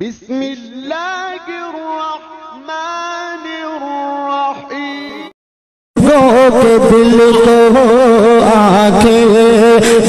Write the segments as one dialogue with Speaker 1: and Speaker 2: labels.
Speaker 1: بسم الله الرحمن الرحيم.
Speaker 2: روك دل کو آکے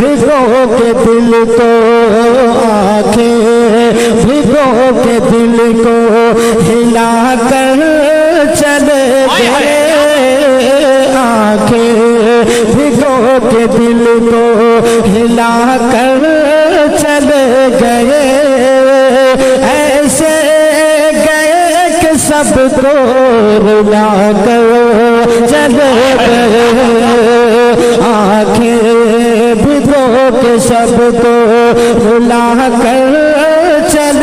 Speaker 2: روک دل کو آکے روک دل کو ہلا کر چلے گئے آکے روک دل کو सब तो रुला करो जग आखिर के सब तो रुला कर चल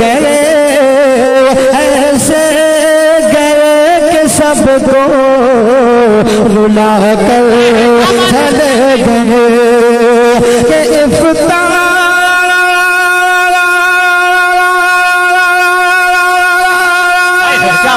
Speaker 2: गए। ऐसे गए के सब तो रुला कर चल गए।